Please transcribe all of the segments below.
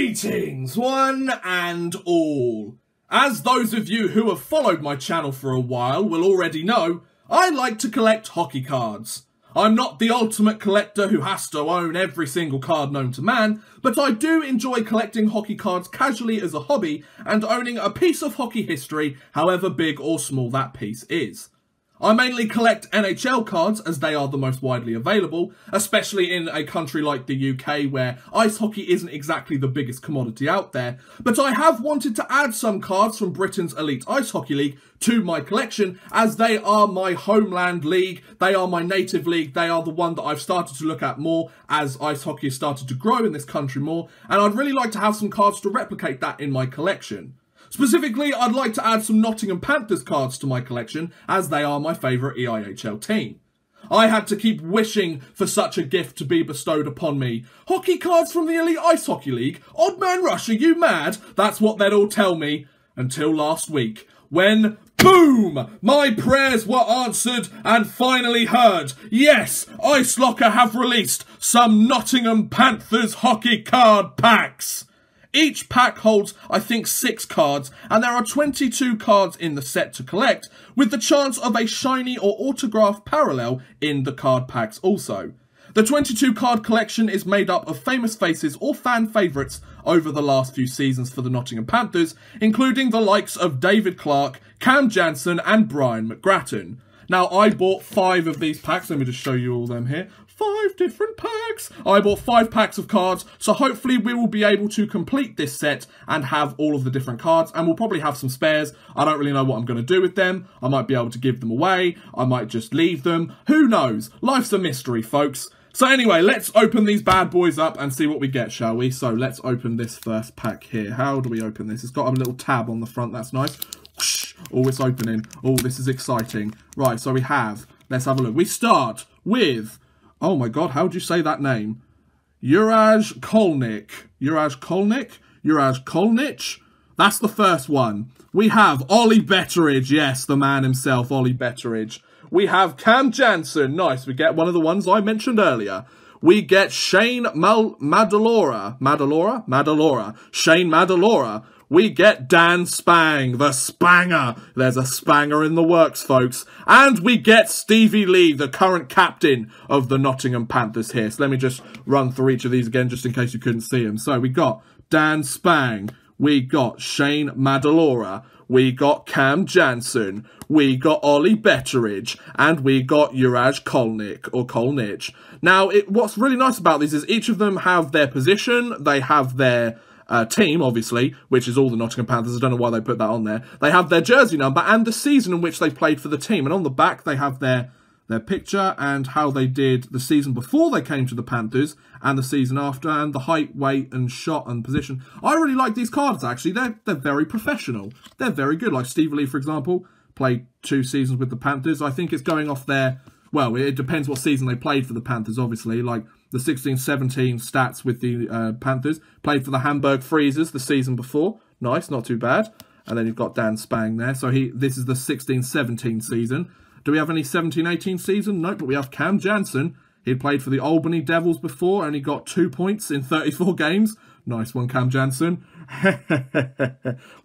Greetings, one and all. As those of you who have followed my channel for a while will already know, I like to collect hockey cards. I'm not the ultimate collector who has to own every single card known to man, but I do enjoy collecting hockey cards casually as a hobby and owning a piece of hockey history, however big or small that piece is. I mainly collect NHL cards as they are the most widely available, especially in a country like the UK where ice hockey isn't exactly the biggest commodity out there, but I have wanted to add some cards from Britain's Elite Ice Hockey League to my collection as they are my homeland league, they are my native league, they are the one that I've started to look at more as ice hockey has started to grow in this country more, and I'd really like to have some cards to replicate that in my collection. Specifically, I'd like to add some Nottingham Panthers cards to my collection, as they are my favourite EIHL team. I had to keep wishing for such a gift to be bestowed upon me. Hockey cards from the Elite Ice Hockey League? Odd man rush, are you mad? That's what they'd all tell me. Until last week, when Boom! My prayers were answered and finally heard. Yes, Ice Locker have released some Nottingham Panthers hockey card packs. Each pack holds, I think, six cards, and there are 22 cards in the set to collect, with the chance of a shiny or autograph parallel in the card packs also. The 22 card collection is made up of famous faces or fan favourites over the last few seasons for the Nottingham Panthers, including the likes of David Clarke, Cam Janssen, and Brian McGrattan. Now, I bought five of these packs. Let me just show you all them here five different packs. I bought five packs of cards, so hopefully we will be able to complete this set and have all of the different cards, and we'll probably have some spares. I don't really know what I'm going to do with them. I might be able to give them away. I might just leave them. Who knows? Life's a mystery, folks. So anyway, let's open these bad boys up and see what we get, shall we? So let's open this first pack here. How do we open this? It's got a little tab on the front. That's nice. Oh, it's opening. Oh, this is exciting. Right, so we have... Let's have a look. We start with Oh my god, how do you say that name? Juraj Kolnik. Juraj Kolnik? Juraj Kolnich? That's the first one. We have Ollie Betteridge. Yes, the man himself, Ollie Betteridge. We have Cam Janssen. Nice. We get one of the ones I mentioned earlier. We get Shane Mal Madolora. Madolora? Madolora. Shane Madolora we get Dan Spang, the Spanger. There's a Spanger in the works, folks. And we get Stevie Lee, the current captain of the Nottingham Panthers here. So let me just run through each of these again, just in case you couldn't see them. So we got Dan Spang. We got Shane Madolora. We got Cam Janssen. We got Ollie Betteridge. And we got Juraj Kolnik, or Kolnich. Now, it, what's really nice about these is each of them have their position. They have their uh, team, obviously, which is all the Nottingham Panthers. I don't know why they put that on there. They have their jersey number and the season in which they played for the team. And on the back, they have their their picture and how they did the season before they came to the Panthers and the season after and the height, weight and shot and position. I really like these cards actually. They're they're very professional. They're very good. Like Steve Lee, for example, played two seasons with the Panthers. I think it's going off their well, it depends what season they played for the Panthers, obviously. Like the 16-17 stats with the uh, Panthers. Played for the Hamburg Freezers the season before. Nice, not too bad. And then you've got Dan Spang there. So he this is the 16-17 season. Do we have any 17-18 season? Nope, but we have Cam Janssen. He played for the Albany Devils before and he got two points in 34 games. Nice one, Cam Janssen. Wait,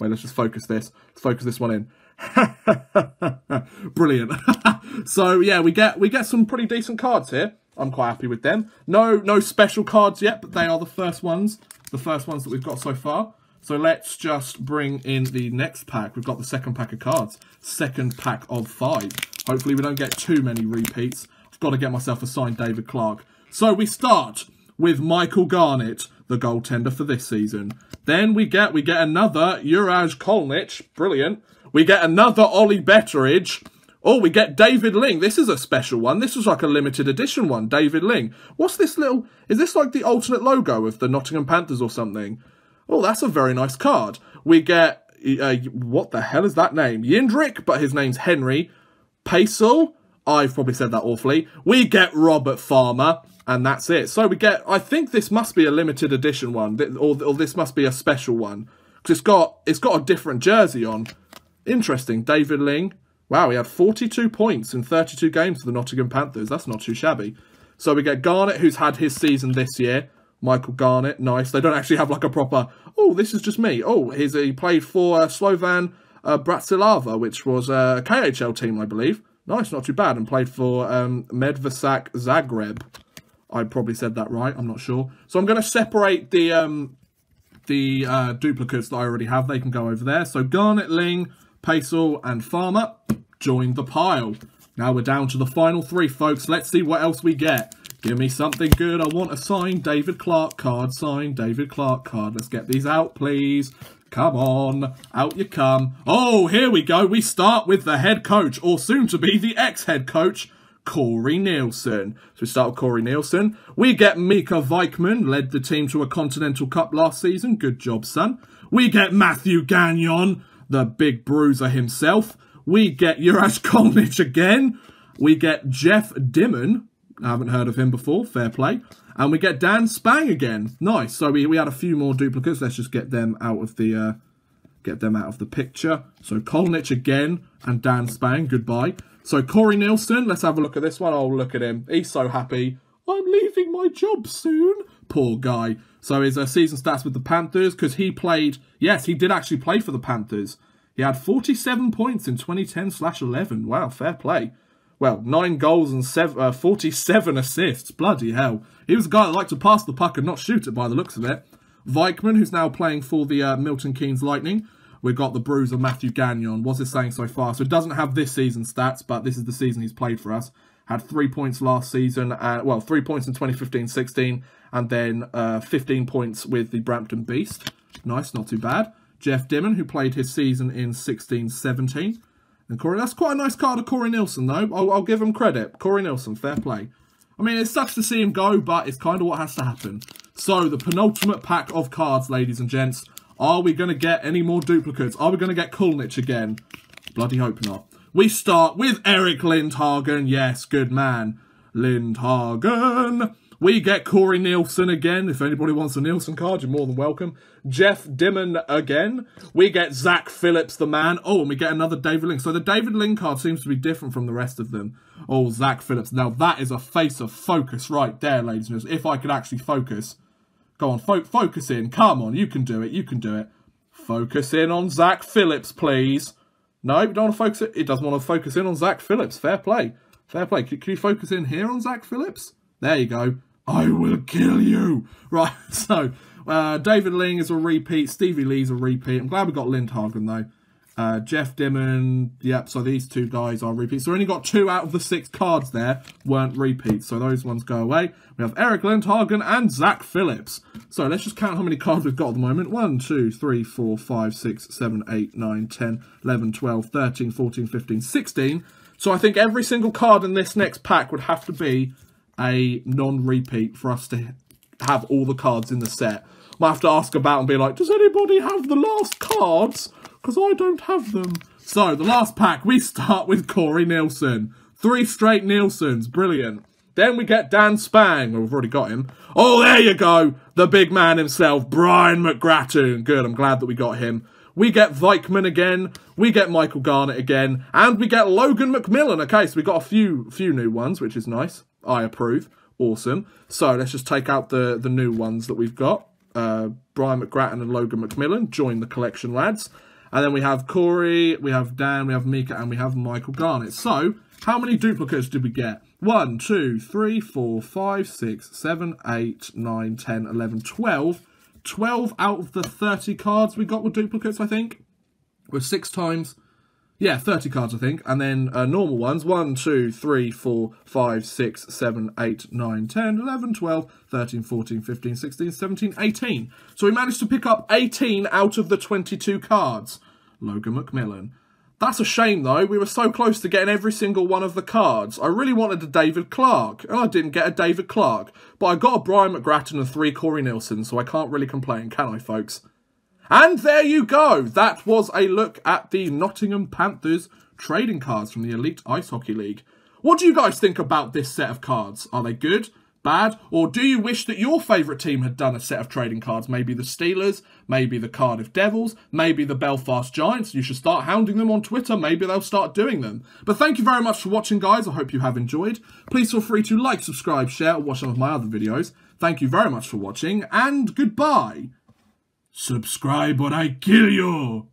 let's just focus this. Let's focus this one in. Brilliant. so yeah, we get we get some pretty decent cards here. I'm quite happy with them. No no special cards yet, but they are the first ones. The first ones that we've got so far. So let's just bring in the next pack. We've got the second pack of cards. Second pack of five. Hopefully we don't get too many repeats. I've got to get myself a signed David Clarke. So we start with Michael Garnett, the goaltender for this season. Then we get we get another Juraj Kolnich. Brilliant. We get another Ollie Betteridge. Oh, we get David Ling. This is a special one. This was like a limited edition one. David Ling. What's this little... Is this like the alternate logo of the Nottingham Panthers or something? Oh, that's a very nice card. We get... Uh, what the hell is that name? Yindrik, but his name's Henry. Paisel. I've probably said that awfully. We get Robert Farmer. And that's it. So we get... I think this must be a limited edition one. Or, or this must be a special one. Because it's got, it's got a different jersey on. Interesting. David Ling. Wow, he had 42 points in 32 games for the Nottingham Panthers. That's not too shabby. So we get Garnett, who's had his season this year. Michael Garnett, nice. They don't actually have like a proper, oh, this is just me. Oh, he's, he played for uh, Slovan uh, Bratislava, which was a KHL team, I believe. Nice, not too bad. And played for um, Medveščak Zagreb. I probably said that right. I'm not sure. So I'm going to separate the um, the uh, duplicates that I already have. They can go over there. So Garnett, Ling, Paisel, and Farmer join the pile. Now we're down to the final three, folks. Let's see what else we get. Give me something good. I want a signed David Clarke card. Signed David Clarke card. Let's get these out, please. Come on, out you come. Oh, here we go. We start with the head coach, or soon to be the ex-head coach, Corey Neilson. So we start with Corey Neilson. We get Mika Wikman, led the team to a Continental Cup last season. Good job, son. We get Matthew Gagnon, the big bruiser himself. We get Juraj Kolnic again. We get Jeff Dimon. I haven't heard of him before. Fair play. And we get Dan Spang again. Nice. So we, we had a few more duplicates. Let's just get them out of the uh, get them out of the picture. So Kolnic again and Dan Spang. Goodbye. So Corey Neilson. Let's have a look at this one. Oh, look at him. He's so happy. I'm leaving my job soon. Poor guy. So his uh, season stats with the Panthers because he played. Yes, he did actually play for the Panthers. He had 47 points in 2010 slash 11. Wow, fair play well, nine goals and seven, uh, 47 assists. Bloody hell. He was a guy that liked to pass the puck and not shoot it by the looks of it. Wikman, who's now playing for the uh, Milton Keynes Lightning. We've got the bruiser Matthew Gagnon. What's it saying so far? So it doesn't have this season stats, but this is the season he's played for us. Had three points last season, uh, well, three points in 2015-16, and then uh, 15 points with the Brampton Beast. Nice, not too bad. Jeff Dimon, who played his season in 16-17. And Corey, that's quite a nice card of Corey Neilson, though. I'll, I'll give him credit. Corey Neilson, fair play. I mean, it sucks to see him go, but it's kind of what has to happen. So, the penultimate pack of cards, ladies and gents. Are we going to get any more duplicates? Are we going to get Kulnich again? Bloody hope not. We start with Erik Lindhagen. Yes, good man. Lindhagen. We get Corey Neilson again. If anybody wants a Neilson card, you're more than welcome. Jeff Dimon again. We get Zach Phillips, the man. Oh, and we get another David Ling. So the David Ling card seems to be different from the rest of them. Oh, Zach Phillips. Now that is a face of focus right there, ladies and gentlemen. If I could actually focus. Go on, fo focus in. Come on, you can do it. You can do it. Focus in on Zach Phillips, please. No, you don't want to focus it. It doesn't want to focus in on Zach Phillips. Fair play. Fair play. Can, can you focus in here on Zach Phillips? There you go. I will kill you. Right, so uh, David Ling is a repeat. Stevie Lee's a repeat. I'm glad we got Lindhagen though. Uh, Jeff Dimon, yep, so these two guys are repeats. So we only got two out of the six cards there weren't repeats, so those ones go away. We have Erik Lindhagen and Zach Phillips. So let's just count how many cards we've got at the moment. 1, 2, 3, 4, 5, 6, 7, 8, 9, 10, 11, 12, 13, 14, 15, 16. So I think every single card in this next pack would have to be a non-repeat for us to have all the cards in the set. Might have to ask about and be like, does anybody have the last cards? Because I don't have them. So, the last pack, we start with Corey Neilson. Three straight Nielsens. Brilliant. Then we get Dan Spang. Well, we've already got him. Oh, there you go. The big man himself, Brian McGrattan. Good, I'm glad that we got him. We get Wikman again. We get Michael Garnett again. And we get Logan MacMillan. Okay, so we got a few few new ones, which is nice. I approve. Awesome. So let's just take out the, the new ones that we've got. Uh, Brian McGrattan and Logan MacMillan join the collection, lads. And then we have Corey, we have Dan, we have Mika, and we have Michael Garnett. So, how many duplicates did we get? 1, 2, 3, 4, 5, 6, 7, 8, 9, 10, 11, 12. 12 out of the 30 cards we got were duplicates, I think. We're six times yeah, 30 cards, I think. And then uh, normal ones 1, 2, 3, 4, 5, 6, 7, 8, 9, 10, 11, 12, 13, 14, 15, 16, 17, 18. So we managed to pick up 18 out of the 22 cards. Logan MacMillan. That's a shame, though. We were so close to getting every single one of the cards. I really wanted a David Clarke, and I didn't get a David Clarke. But I got a Brian McGrattan and three Corey Neilson, so I can't really complain, can I, folks? And there you go. That was a look at the Nottingham Panthers trading cards from the Elite Ice Hockey League. What do you guys think about this set of cards? Are they good? Bad? Or do you wish that your favourite team had done a set of trading cards? Maybe the Steelers, maybe the Cardiff Devils, maybe the Belfast Giants. You should start hounding them on Twitter. Maybe they'll start doing them. But thank you very much for watching, guys. I hope you have enjoyed. Please feel free to like, subscribe, share, or watch some of my other videos. thank you very much for watching, and goodbye. Subscribe or I kill you!